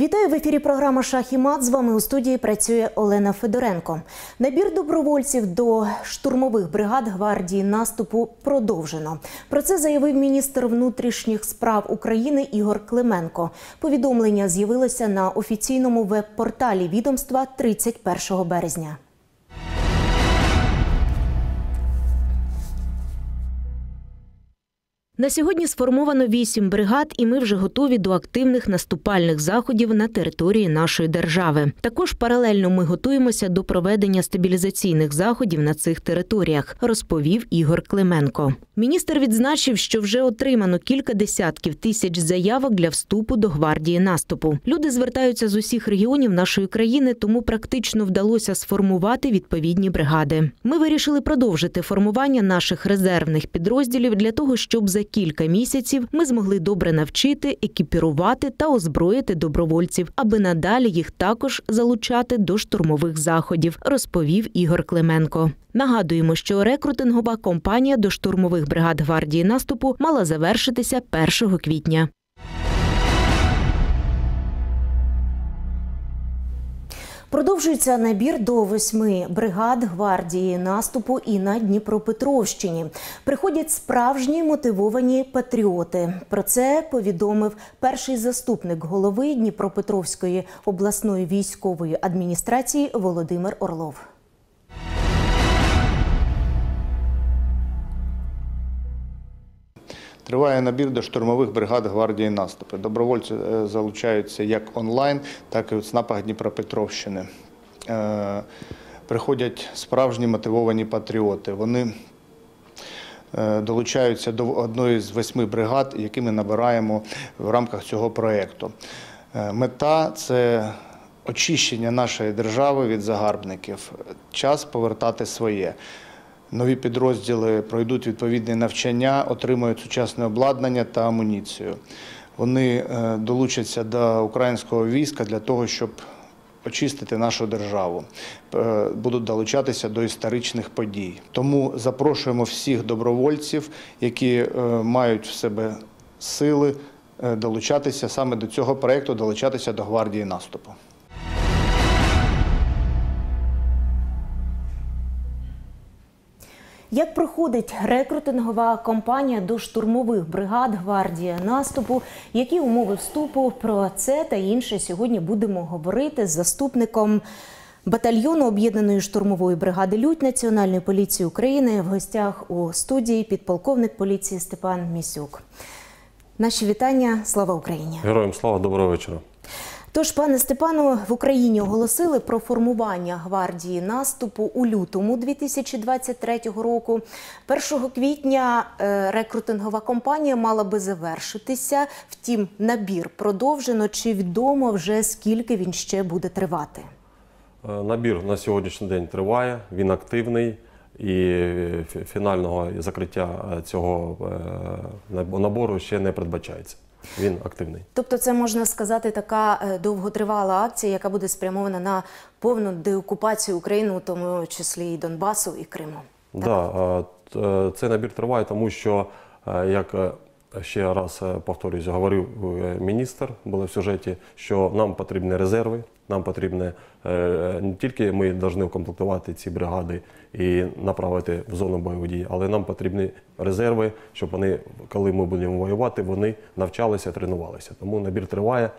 Вітаю в ефірі. Програма Шах і мат. З вами у студії працює Олена Федоренко. Набір добровольців до штурмових бригад гвардії наступу продовжено. Про це заявив міністр внутрішніх справ України Ігор Клименко. Повідомлення з'явилося на офіційному веб-порталі відомства 31 березня. На сьогодні сформовано вісім бригад, і ми вже готові до активних наступальних заходів на території нашої держави. Також паралельно ми готуємося до проведення стабілізаційних заходів на цих територіях, розповів Ігор Клименко. Міністр відзначив, що вже отримано кілька десятків тисяч заявок для вступу до гвардії наступу. Люди звертаються з усіх регіонів нашої країни, тому практично вдалося сформувати відповідні бригади. Ми вирішили продовжити формування наших резервних підрозділів для того, щоб за кілька місяців ми змогли добре навчити, екіпірувати та озброїти добровольців, аби надалі їх також залучати до штурмових заходів, розповів Ігор Клименко. Нагадуємо, що рекрутингова кампанія до штурмових бригад гвардії наступу мала завершитися 1 квітня. Продовжується набір до восьми бригад гвардії наступу і на Дніпропетровщині. Приходять справжні мотивовані патріоти. Про це повідомив перший заступник голови Дніпропетровської обласної військової адміністрації Володимир Орлов. Триває набір до штурмових бригад гвардії наступу. Добровольці е, залучаються як онлайн, так і у ЦНАПах Дніпропетровщини. Е, Приходять справжні мотивовані патріоти. Вони е, долучаються до одної з восьми бригад, які ми набираємо в рамках цього проєкту. Мета це очищення нашої держави від загарбників. Час повертати своє. Нові підрозділи пройдуть відповідне навчання, отримають сучасне обладнання та амуніцію. Вони е, долучаться до українського війська для того, щоб очистити нашу державу, Е, будуть долучатися до історичних подій. Тому запрошуємо всіх добровольців, які е, мають в себе сили, долучатися саме до цього проєкту, долучатися до гвардії наступу. Як проходить рекрутингова кампанія до штурмових бригад гвардія наступу? Які умови вступу? Про це та інше сьогодні будемо говорити з заступником батальйону об'єднаної штурмової бригади Людь Національної поліції України в гостях у студії підполковник поліції Степан Місюк. Наші вітання. Слава Україні! Героям слава, доброго вечора. Тож, пане Степану, в Україні оголосили про формування гвардії наступу у лютому 2023 року. 1 квітня е, рекрутингова кампанія мала би завершитися. Втім, набір продовжено. Чи відомо вже скільки він ще буде тривати? Е, Набір на сьогоднішній день триває, він активний і фінального закриття е, цього е, набору ще не передбачається. Він активний. Тобто, це можна сказати така е, довготривала акція, яка буде спрямована на повну деокупацію України, у тому числі і Донбасу і Криму. Да, це е, цей набір триває, тому що, е, як ще раз е, повторюсь, говорив е, міністр, було в сюжеті, що нам потрібні резерви, нам потрібне е, не тільки ми повинні укомплектувати ці бригади і направити в зону бойових дій, але нам потрібні резерви, щоб вони, коли ми будемо воювати, вони навчалися, тренувалися. Тому набір триває,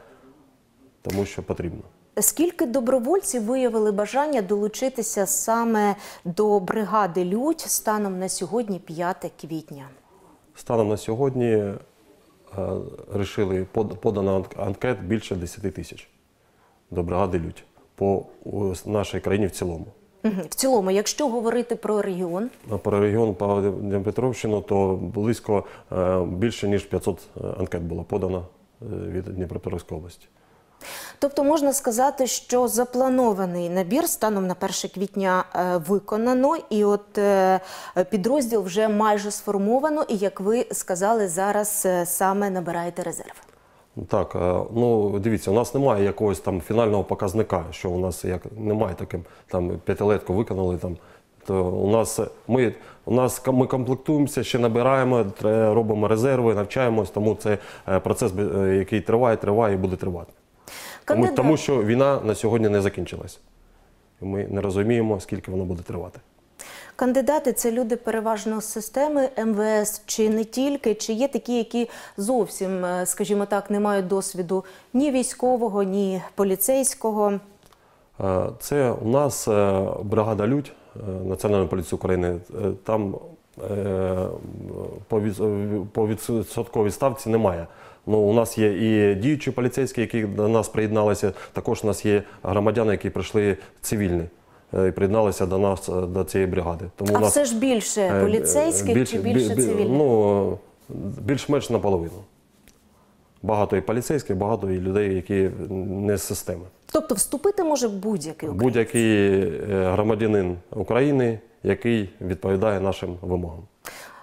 тому що потрібно. Скільки добровольців виявили бажання долучитися саме до бригади Людь станом на сьогодні, 5 квітня? Станом на сьогодні е, рішили, подано анк- анкет більше 10 тисяч до бригади Людь по нашій країні в цілому. В цілому, якщо говорити про регіон, Про регіон Дніпропетровщину, то близько е, більше ніж 500 анкет було подано е, від Дніпропетровської області. Тобто можна сказати, що запланований набір станом на 1 квітня е, виконано, і от е, підрозділ вже майже сформовано, і як ви сказали, зараз е, саме набираєте резерв. Так, ну дивіться, у нас немає якогось там фінального показника, що у нас як немає таким там п'ятилетку виконали там. То у нас ми у нас ми комплектуємося, ще набираємо, робимо резерви, навчаємось, тому це процес, який триває, триває і буде тривати. Тому, Кандидат- тому що війна на сьогодні не закінчилась. Ми не розуміємо, скільки вона буде тривати. Кандидати це люди переважно з системи МВС, чи не тільки, чи є такі, які зовсім, е, скажімо так, не мають досвіду ні військового, ні поліцейського. Е, Це у нас е, бригада Людь Національної поліції України. Там по відсотковій ставці немає. Ну, у нас є і діючі поліцейські, які до нас приєдналися. Також у нас є громадяни, які прийшли цивільні е, і приєдналися до нас е, до цієї бригади. Тому А у нас все ж більше е, поліцейських більше- чи більше бі- цивільних? Ну, більш-менш наполовину. Багато і поліцейських, багато і людей, які не з системи. Тобто вступити може будь-який українець? Будь-який е, громадянин України, який відповідає нашим вимогам.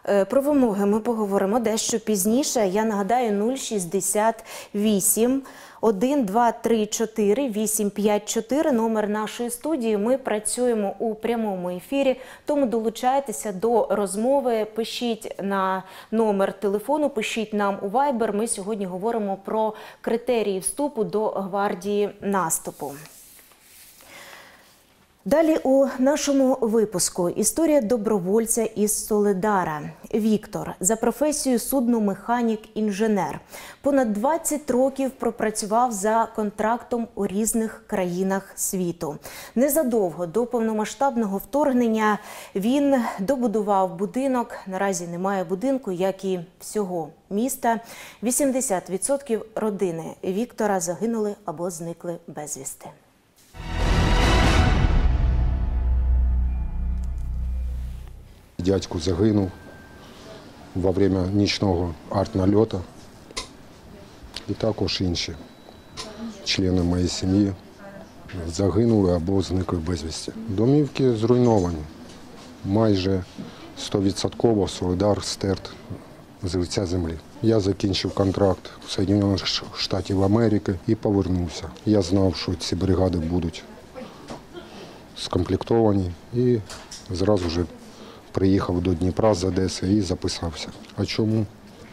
Е, Про вимоги ми поговоримо дещо пізніше. Я нагадаю 068 1, 2, 3, 4, 8, 5, 4 номер нашої студії. Ми працюємо у прямому ефірі, тому долучайтеся до розмови. Пишіть на номер телефону, пишіть нам у Viber. Ми сьогодні говоримо про критерії вступу до гвардії наступу. Далі у нашому випуску історія добровольця із Соледара. Віктор за професією судномеханік-інженер. Понад 20 років пропрацював за контрактом у різних країнах світу. Незадовго до повномасштабного вторгнення він добудував будинок. Наразі немає будинку, як і всього міста. 80% родини Віктора загинули або зникли безвісти. Дядько загинув во время нічного артнальоту. І також інші члени моєї сім'ї загинули або зникли безвісті. Домівки зруйновані. Майже 100% Солидар стерт з лиця землі. Я закінчив контракт в Соединених Штатів Америки і повернувся. Я знав, що ці бригади будуть скомплектовані і зразу ж приїхав до Дніпра з Одеси і записався. А чому?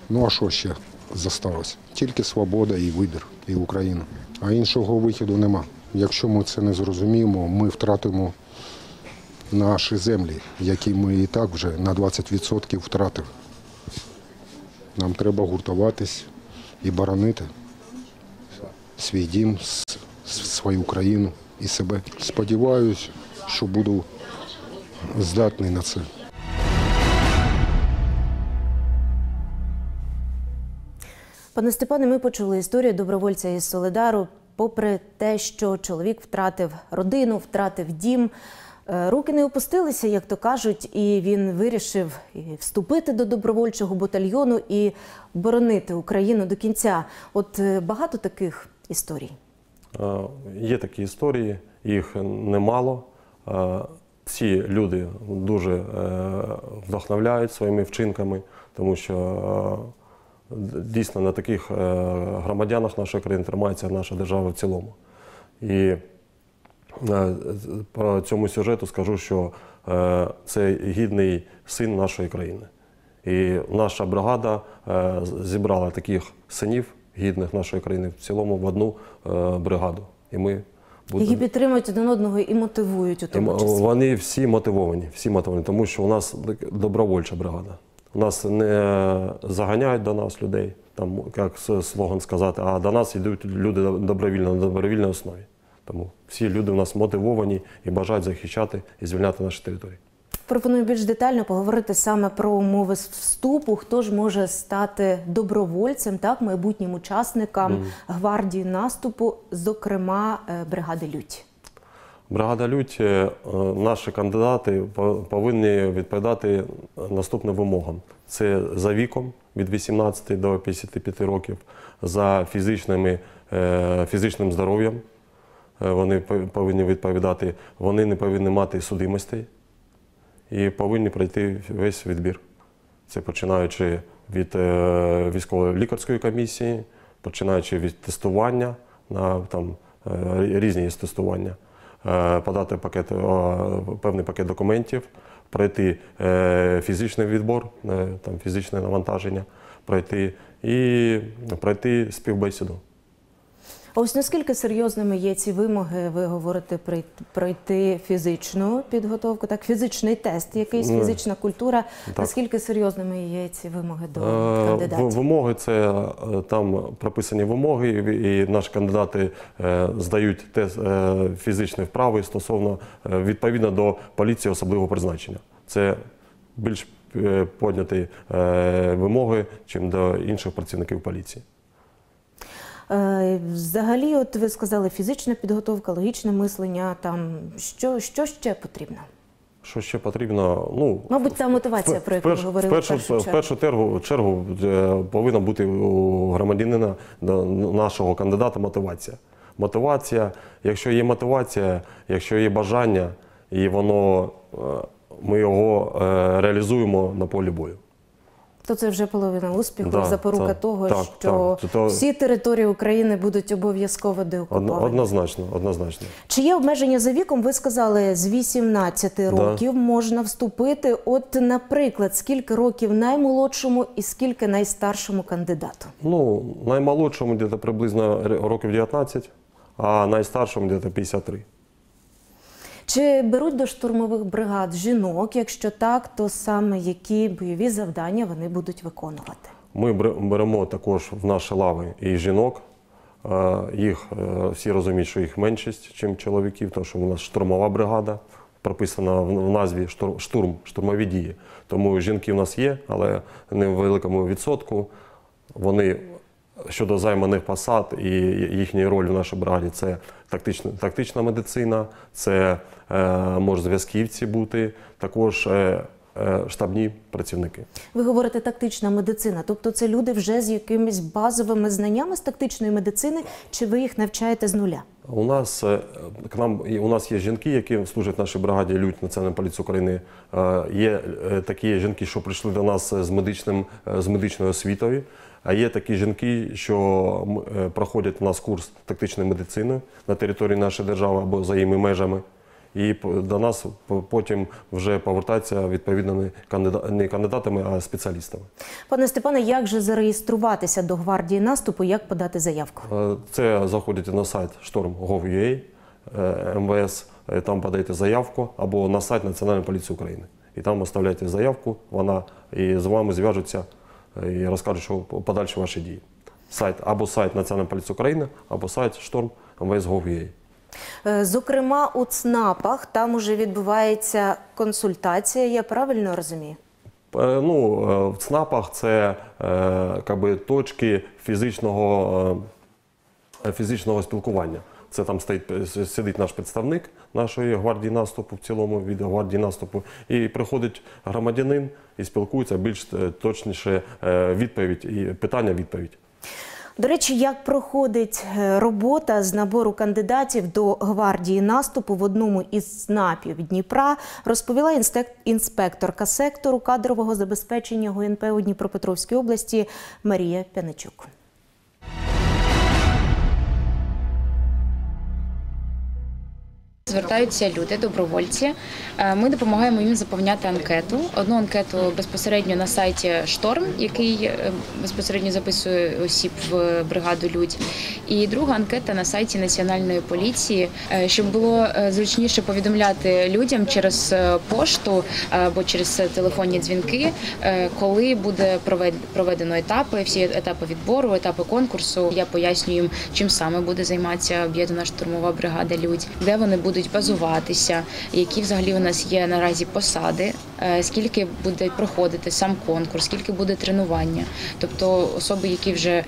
Ну а що ще зосталось? Тільки свобода і вибір, і Україна. А іншого виходу нема. Якщо ми це не зрозуміємо, ми втратимо наші землі, які ми і так вже на 20% втратили. Нам треба гуртуватись і боронити свій дім, свою країну і себе. Сподіваюсь, що буду здатний на це. Пане Степане, ми почули історію добровольця із Солидару. Попри те, що чоловік втратив родину, втратив дім, е, руки не опустилися, як то кажуть, і він вирішив вступити до добровольчого батальйону і боронити Україну до кінця. От е, багато таких історій. Е, Є такі історії, їх немало. Ці люди дуже вдохновляють своїми вчинками, тому що дійсно на таких е, громадянах нашої країни тримається наша держава в цілому. І е, по цьому сюжету скажу, що е, це гідний син нашої країни. І наша бригада зібрала таких синів гідних нашої країни в цілому в одну бригаду. І ми будемо. Які підтримують один одного і мотивують у тому числі. Вони всі мотивовані, всі мотивовані, тому що у нас добровольча бригада. У нас не заганяють до нас людей, там, як слоган сказати, а до нас йдуть люди добровільно на добровільній основі. Тому всі люди у нас мотивовані і бажають захищати і звільняти наші території. Пропоную більш детально поговорити саме про умови вступу. Хто ж може стати добровольцем, так майбутнім учасникам гвардії наступу, зокрема е, бригади Лють. Бригада Людь, е, наші кандидати по- повинні відповідати наступним вимогам: це за віком від 18 до 55 років, за фізичними, е, фізичним здоров'ям. е, Вони пов- повинні відповідати, вони не повинні мати судимостей і повинні пройти весь відбір. Це починаючи від е, військової лікарської комісії, починаючи від тестування на там різні тестування, подати пакет, е, певний пакет документів, пройти е, фізичний відбор, е, там фізичне навантаження, пройти і пройти співбесіду. А ось наскільки серйозними є ці вимоги? Ви говорите прой- пройти фізичну підготовку, так фізичний тест, якийсь Ну, фізична культура. так. Наскільки серйозними є ці вимоги до Е, кандидатів? Вимоги це е, там прописані вимоги, і наші кандидати е, здають тест е, фізичної вправи стосовно відповідно до поліції особливого призначення. Це більш подняті вимоги, чим до інших працівників поліції. Е, Взагалі, от ви сказали, фізична підготовка, логічне мислення. Там що, що ще потрібно? Що ще потрібно? Ну, Мабуть, та мотивація, про яку ви говорили в першу, в першу чергу. першу чергу, чергу е, повинна бути у громадянина нашого кандидата мотивація. Мотивація, якщо є мотивація, якщо є бажання, і воно е, ми його реалізуємо на полі бою. То це вже половина успіху, Да, запорука так, того, так, що так. То- всі території України будуть обов'язково деокуповані. Однозначно, однозначно. Чи є обмеження за віком? Ви сказали, з 18 років можна вступити. От, наприклад, скільки років наймолодшому і скільки найстаршому кандидату? Ну, наймолодшому десь приблизно років 19, а найстаршому десь 53. Чи беруть до штурмових бригад жінок? Якщо так, то саме які бойові завдання вони будуть виконувати? Ми беремо також в наші лави і жінок. Е, Їх е, всі розуміють, що їх меншість, ніж чоловіків, тому що у нас штурмова бригада, прописана в назві штурм, штурмові дії. Тому жінки в нас є, але не в великому відсотку. Вони щодо займаних посад і їхньої ролі в нашій бригаді це тактична, тактична медицина, це е, може зв'язківці бути, також е, е, штабні працівники. Ви говорите тактична медицина, тобто це люди вже з якимись базовими знаннями з тактичної медицини, чи ви їх навчаєте з нуля? У нас е, к нам у нас є жінки, які служать в нашій бригаді Людь Національної поліції України. Е, Є такі жінки, що прийшли до нас з медичним з медичною освітою. А є такі жінки, що е, проходять у нас курс тактичної медицини на території нашої держави або за її межами. І до нас потім вже повертаються відповідними не кандидатами, а спеціалістами. Пане Степане, як же зареєструватися до гвардії наступу? Як подати заявку? Е, Це заходите на сайт storm.gov.ua, е, МВС, е, там подаєте заявку або на сайт Національної поліції України. І там оставляєте заявку, вона і з вами зв'яжуться і розкажуть, що подальші ваші дії. Сайт або сайт Національної поліції України, або сайт Storm МВС.gov.ua. Е, Зокрема, у ЦНАПах там уже відбувається консультація. Я правильно розумію? Е, Ну, е, в ЦНАПах це е, би, точки фізичного, е, фізичного спілкування. Це там стоїть, е, сидить наш представник нашої гвардії наступу, в цілому від гвардії наступу, і приходить громадянин і спілкується більш е, точніше е, відповідь і питання-відповідь. До речі, як проходить робота з набору кандидатів до гвардії наступу в одному із ЦНАПів Дніпра, розповіла інспекторка сектору кадрового забезпечення ГУНП у Дніпропетровській області Марія Пяничук. Звертаються люди, добровольці. Е, Ми допомагаємо їм заповняти анкету. Одну анкету безпосередньо на сайті Шторм, який е, безпосередньо записує осіб в бригаду Людь. І друга анкета на сайті Національної поліції, е, щоб було зручніше повідомляти людям через пошту або через телефонні дзвінки, коли буде провед- проведено етапи, всі етапи відбору, етапи конкурсу. Я пояснюю їм, чим саме буде займатися об'єднана штурмова бригада Людь, де вони будуть базуватися, які взагалі у нас є наразі посади, е, скільки буде проходити сам конкурс, скільки буде тренування. Тобто особи, які вже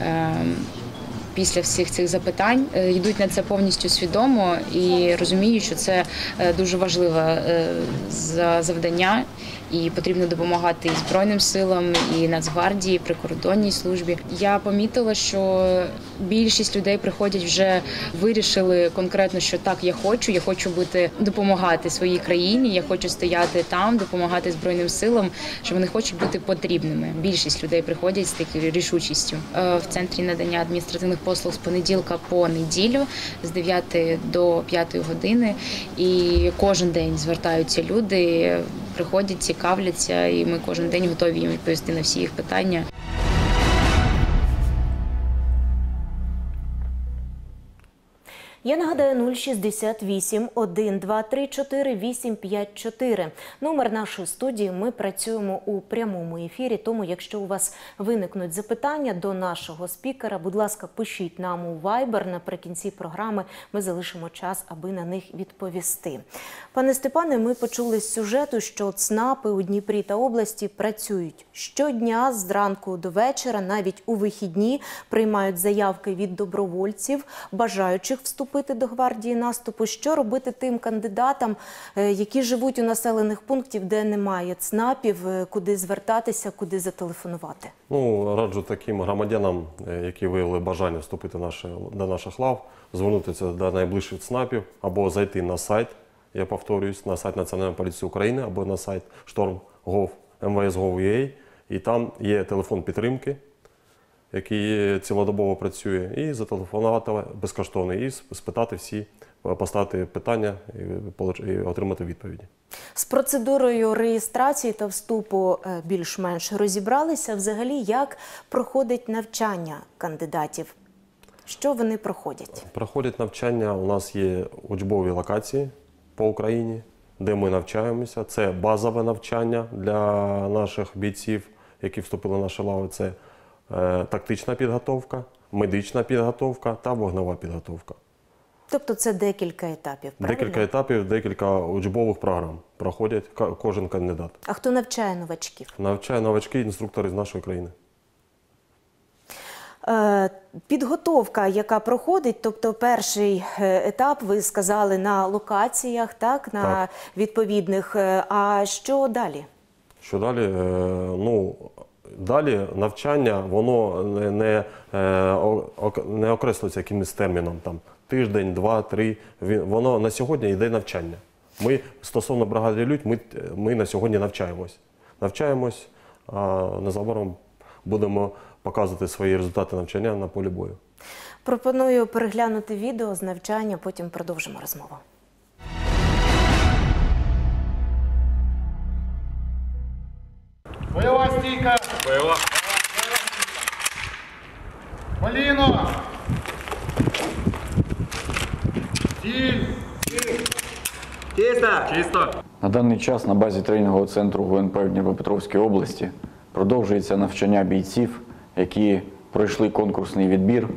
е, Після всіх цих запитань е, йдуть на це повністю свідомо і розуміють, що це е, дуже важливе завдання, і потрібно допомагати і Збройним силам, і Нацгвардії, прикордонній службі. Я помітила, що більшість людей приходять вже вирішили конкретно, що так, я хочу, я хочу бути допомагати своїй країні, я хочу стояти там, допомагати Збройним силам, що вони хочуть бути потрібними. Більшість людей приходять з такою рішучістю. Е, В центрі надання адміністративних послуг з понеділка по неділю з 9 до 5 години. І кожен день звертаються люди, приходять, цікавляться, і ми кожен день готові їм відповісти на всі їх питання. Я нагадаю 068 1234 854. Номер нашої студії. Ми працюємо у прямому ефірі. Тому, якщо у вас виникнуть запитання до нашого спікера, будь ласка, пишіть нам у Viber. Наприкінці програми ми залишимо час, аби на них відповісти. Пане Степане, ми почули з сюжету, що ЦНАПи у Дніпрі та області працюють щодня зранку до вечора, навіть у вихідні приймають заявки від добровольців, бажаючих вступити до гвардії наступу. Що робити тим кандидатам, е, які живуть у населених пунктів, де немає ЦНАПів, е, куди звертатися, куди зателефонувати? Ну, раджу таким громадянам, е, які виявили бажання вступити до наших лав, звернутися до найближчих ЦНАПів або зайти на сайт, я повторююсь, на сайт Національної поліції України або на сайт Storm.gov, MVS.gov.ua, і там є телефон підтримки, який цілодобово працює, і зателефонувати безкоштовно, і спитати всі, поставити питання і отримати відповіді. З процедурою реєстрації та вступу е, більш-менш розібралися взагалі, як проходить навчання кандидатів. Що вони проходять? Проходять навчання. У нас є учбові локації по Україні, де ми навчаємося. Це базове навчання для наших бійців, які вступили в наші лави. Це е, тактична підготовка, медична підготовка та вогнева підготовка. Тобто це декілька етапів. Правильно? Декілька етапів, декілька учбових програм проходять кожен кандидат. А хто навчає новачків? Навчає новачки інструктори з нашої країни. Е, Підготовка, яка проходить, тобто перший е, етап, ви сказали на локаціях, так на Так. відповідних. Е, А що далі? Що далі? Е, Ну, далі навчання, воно не, не, е, не окреслюється якимось терміном, там, тиждень, два, три. Воно на сьогодні йде навчання. Ми стосовно бригади Людь, ми, ми на сьогодні навчаємось. Навчаємось, а незабаром будемо показувати свої результати навчання на полі бою. Пропоную переглянути відео з навчання, потім продовжимо розмову. Бойова стійка. Бойова. Поліно. Чисто. На даний час на базі тренінгового центру ГУНП в Дніпропетровській області продовжується навчання бійців, які пройшли конкурсний відбір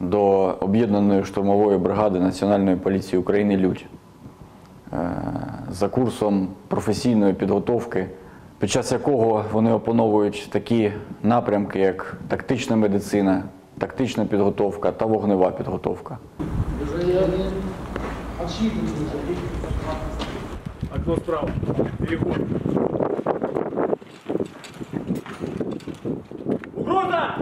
до об'єднаної штурмової бригади Національної поліції України Людь. Е, За курсом професійної підготовки, під час якого вони опановують такі напрямки, як тактична медицина, тактична підготовка та вогнева підготовка. Окно справа. Угроза!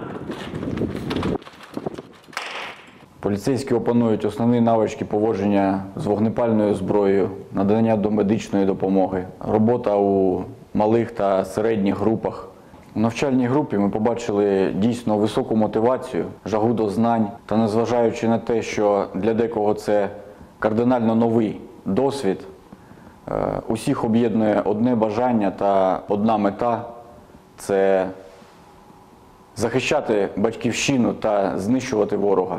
Поліцейські опанують основні навички поводження з вогнепальною зброєю, надання домедичної допомоги, робота у малих та середніх групах. У навчальній групі ми побачили дійсно високу мотивацію, жагу до знань та незважаючи на те, що для декого це кардинально новий досвід, е, усіх об'єднує одне бажання та одна мета це захищати батьківщину та знищувати ворога.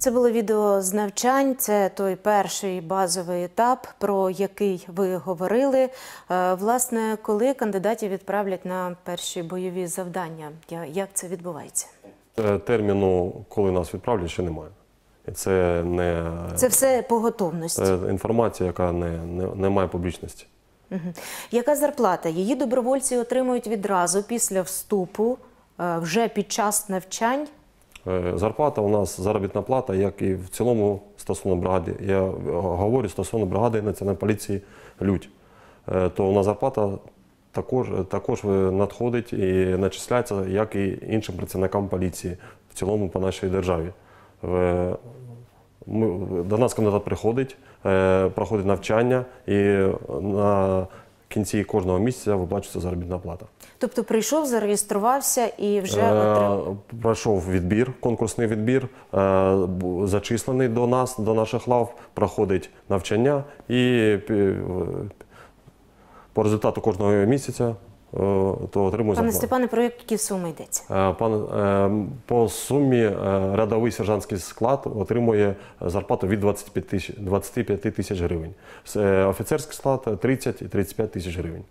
Це було відео з навчань. Це той перший базовий етап, про який ви говорили. Е, Власне, коли кандидатів відправлять на перші бойові завдання, як це відбувається? Е, Терміну, коли нас відправлять, ще немає. Це не Це все по готовності. це інформація, яка не, не, не має публічності. Яка зарплата? Її добровольці отримують відразу після вступу, е, вже під час навчань. Е, Зарплата у нас заробітна плата, як і в цілому стосовно бригади. Я е, говорю стосовно бригади Національної поліції Людь. Е, То у нас зарплата також, також надходить і начисляється, як і іншим працівникам поліції в цілому по нашій державі. До нас кандидат приходить, проходить навчання і на кінці кожного місяця виплачується заробітна плата. Тобто прийшов, зареєструвався і вже Е, отримав. Пройшов відбір, конкурсний відбір, е, зачислений до нас, до наших лав, проходить навчання і е, по результату кожного місяця то отримує Пане. Степане, про які суми йдеться? Пан, по сумі рядовий сержантський склад отримує зарплату від 25 тисяч 25 тисяч гривень. Офіцерський склад 30 і 35 тисяч гривень.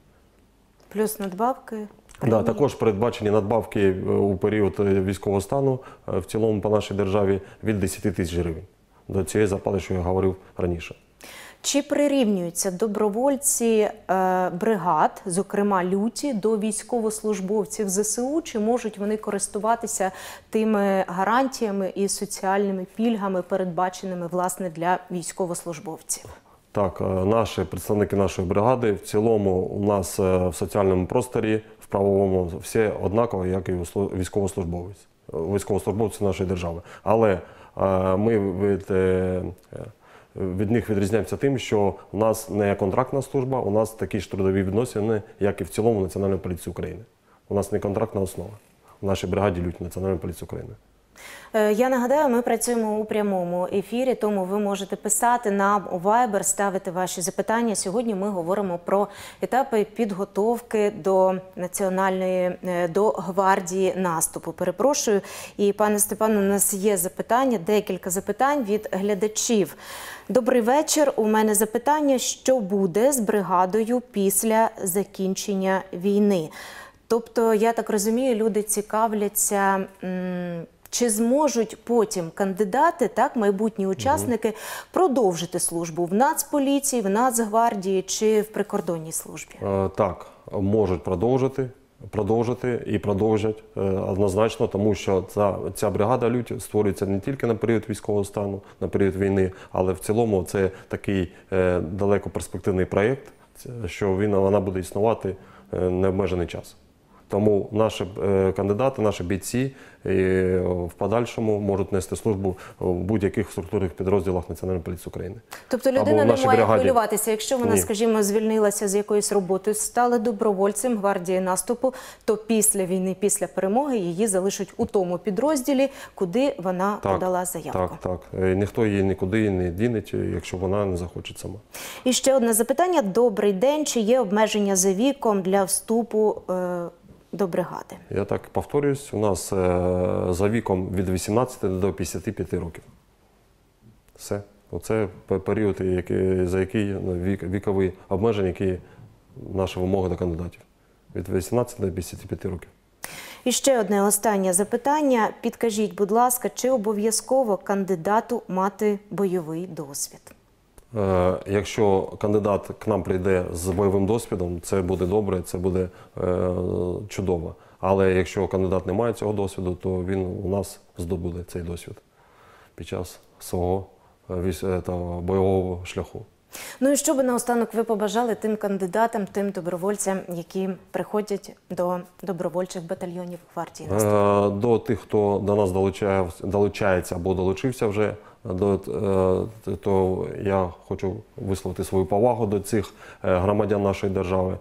Плюс надбавки. Да, також передбачені надбавки е, у період е, військового стану е, в цілому по нашій державі від 10 тисяч гривень. До цієї зарплати, що я говорив раніше. Чи прирівнюються добровольці е, бригад, зокрема люті, до військовослужбовців ЗСУ? Чи можуть вони користуватися тими гарантіями і соціальними пільгами, передбаченими власне для військовослужбовців? Так, наші представники нашої бригади в цілому у нас в соціальному просторі, правовому все однаково, як і військовослужбовець, військовослужбовці нашої держави. Але е, ми від, е, від них відрізняємося тим, що у нас не контрактна служба, у нас такі ж трудові відносини, як і в цілому Національної поліції України. У нас не контрактна основа. В нашій бригаді лють Національної поліції України. Е, Я нагадаю, ми працюємо у прямому ефірі, тому ви можете писати нам у Viber, ставити ваші запитання. Сьогодні ми говоримо про етапи підготовки до національної е, до гвардії наступу. Перепрошую, і пане Степану, у нас є запитання, декілька запитань від глядачів. Добрий вечір. У мене запитання: що буде з бригадою після закінчення війни? Тобто, я так розумію, люди цікавляться. Чи зможуть потім кандидати, так, майбутні учасники, продовжити службу в Нацполіції, в Нацгвардії чи в прикордонній службі? Е, Так, можуть продовжити, продовжити і продовжать е, однозначно, тому що ця, ця бригада лють створюється не тільки на період військового стану, на період війни, але в цілому це такий е, далекоперспективний проєкт, що він, вона буде існувати е, необмежений час. Тому наші е, кандидати, наші бійці е, в подальшому можуть нести службу в будь-яких структурних підрозділах Національної поліції України. Тобто людина не має хвилюватися. Якщо вона, Ні. скажімо, звільнилася з якоїсь роботи, стала добровольцем гвардії наступу, то після війни, після перемоги її залишать у тому підрозділі, куди вона подала заявку. Так, так. Е, Ніхто її нікуди не дінеть, якщо вона не захоче сама. І ще одне запитання: добрий день. Чи є обмеження за віком для вступу е, до бригади? Я так повторююсь, у нас е, за віком від 18 до 55 років. Все. Оце період, який, за який ну, вік, вікові обмеження, які наші вимоги до кандидатів. Від 18 до 55 років. І ще одне останнє запитання. Підкажіть, будь ласка, чи обов'язково кандидату мати бойовий досвід? Е, Якщо кандидат к нам прийде з бойовим досвідом, це буде добре, це буде е, чудово. Але якщо кандидат не має цього досвіду, то він у нас здобуде цей досвід під час свого е, бойового шляху. Ну і що би наостанок ви побажали тим кандидатам, тим добровольцям, які приходять до добровольчих батальйонів гвардії? Е, До тих, хто до нас долучає, долучається або долучився вже, до, е, то я хочу висловити свою повагу до цих е, громадян нашої держави.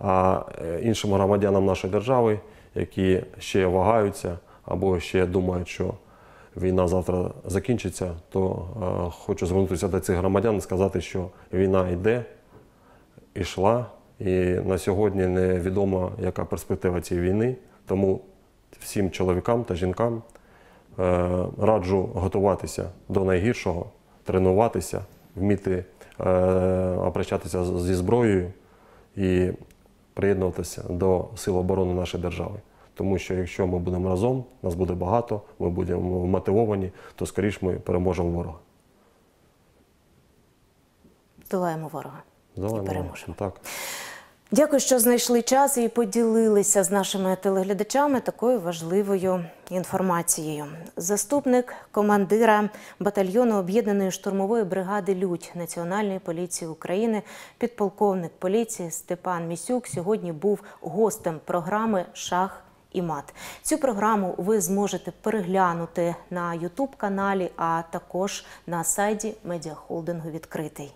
А іншим громадянам нашої держави, які ще вагаються або ще думають, що війна завтра закінчиться, то е, хочу звернутися до цих громадян і сказати, що війна йде, ішла, і на сьогодні невідомо, яка перспектива цієї війни. Тому всім чоловікам та жінкам е, раджу готуватися до найгіршого, тренуватися, вміти е, обращатися зі зброєю і приєднуватися до Сил оборони нашої держави. Тому що якщо ми будемо разом, нас буде багато, ми будемо мотивовані, то скоріш ми переможемо ворога. Здолаємо ворога Давай, і переможемо. Так. Дякую, що знайшли час і поділилися з нашими телеглядачами такою важливою інформацією. Заступник командира батальйону об'єднаної штурмової бригади Людь Національної поліції України, підполковник поліції Степан Місюк сьогодні був гостем програми Шах і мат. Цю програму ви зможете переглянути на Ютуб каналі, а також на сайті медіахолдингу відкритий.